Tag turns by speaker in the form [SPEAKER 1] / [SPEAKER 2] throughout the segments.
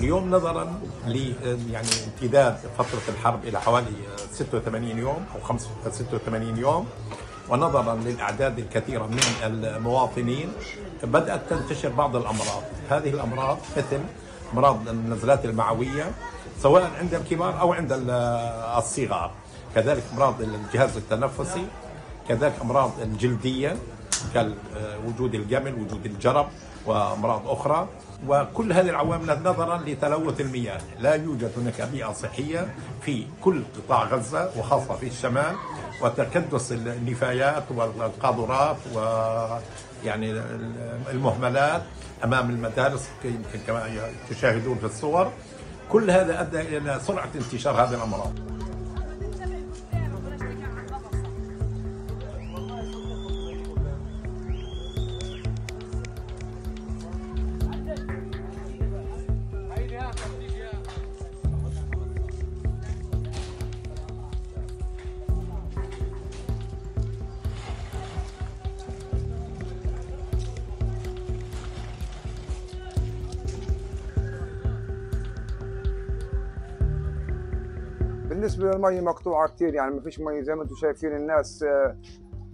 [SPEAKER 1] اليوم نظرا ل يعني امتداد فترة الحرب إلى حوالي 86 يوم أو 86 يوم ونظرا للأعداد الكثيرة من المواطنين بدأت تنتشر بعض الأمراض، هذه الأمراض مثل أمراض النزلات المعوية سواء عند الكبار أو عند الصغار، كذلك أمراض الجهاز التنفسي، كذلك أمراض الجلدية كوجود الجمل، وجود الجرب وأمراض أخرى، وكل هذه العوامل نظرا لتلوث المياه. لا يوجد هناك بيئة صحية في كل قطاع غزة وخاصة في الشمال وتكدس النفايات والقاذورات ويعني المهملات أمام المدارس يمكن كما تشاهدون في الصور. كل هذا أدى إلى سرعة انتشار هذه الأمراض.
[SPEAKER 2] بالنسبة للمي مقطوعة كثير يعني ما فيش مي زي ما أنتم شايفين الناس آه،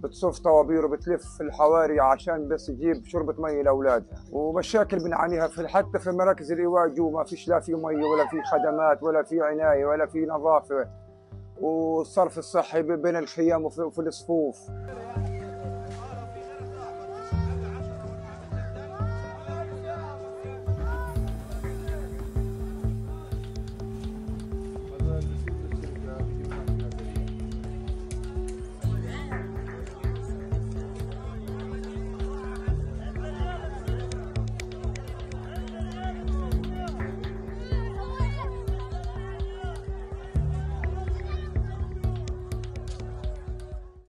[SPEAKER 2] بتصف طوابير وبتلف الحواري عشان بس تجيب شربة مي لأولادها. ومشاكل بنعانيها في حتى في مراكز الايواء جو ما فيش لا في مي ولا في خدمات ولا في عناية ولا في نظافة. والصرف الصحي بين الخيام وفي الصفوف.